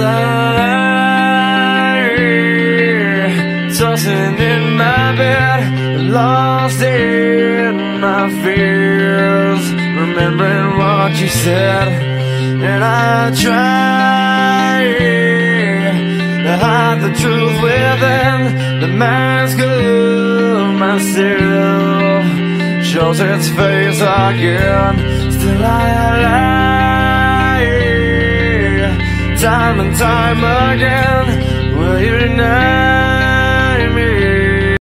as tossing in my bed, lost in my fears, remembering what you said, and I try to hide the truth within. The mask of myself shows its face again. Time and time again.